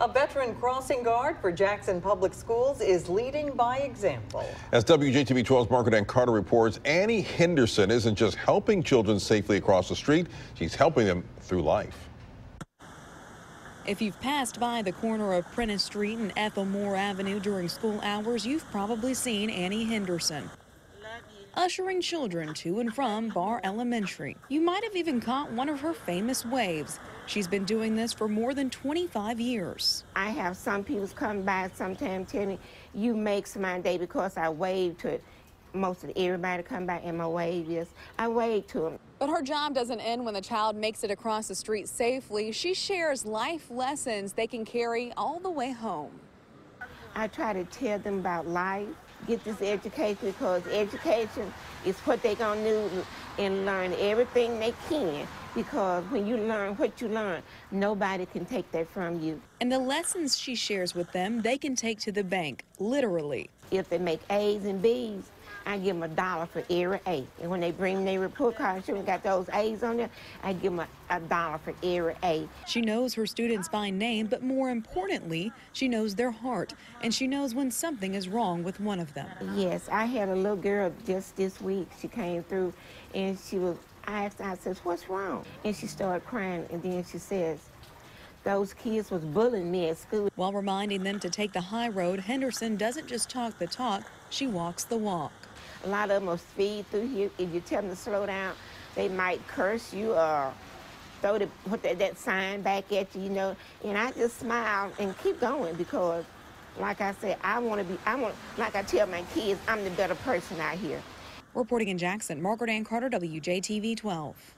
A veteran crossing guard for Jackson Public Schools is leading by example. As WJTV 12's Margaret Ann Carter reports, Annie Henderson isn't just helping children safely across the street, she's helping them through life. If you've passed by the corner of Prentice Street and Ethel Moore Avenue during school hours, you've probably seen Annie Henderson ushering children to and from Barr Elementary. You might have even caught one of her famous waves. She's been doing this for more than 25 years. I have some people come by sometimes tell me, you make my day because I wave to it most of everybody come by and my wave is I wave to them. But her job doesn't end when the child makes it across the street safely. She shares life lessons they can carry all the way home. I try to tell them about life, get this education because education is what they're going to do and learn everything they can because when you learn what you learn, nobody can take that from you. And the lessons she shares with them, they can take to the bank, literally. If they make A's and B's, I give them a dollar for every A. And when they bring their report card, she got those A's on there, I give them a, a dollar for every A. She knows her students by name, but more importantly, she knows their heart, and she knows when something is wrong with one of them. Yes, I had a little girl just this week. She came through, and she was, I asked I said, what's wrong? And she started crying, and then she says, those kids was bullying me at school. While reminding them to take the high road, Henderson doesn't just talk the talk, she walks the walk. A lot of them will speed through here. If you tell them to slow down, they might curse you or throw the, put that, that sign back at you, you know. And I just smile and keep going because, like I said, I want to be, I want, like I tell my kids, I'm the better person out here. Reporting in Jackson, Margaret Ann Carter, WJTV 12.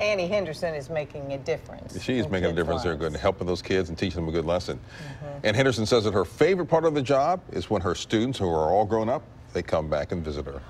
Annie Henderson is making a difference. She's making a difference there, good, helping those kids and teaching them a good lesson. Mm -hmm. And Henderson says that her favorite part of the job is when her students, who are all grown up, they come back and visit her.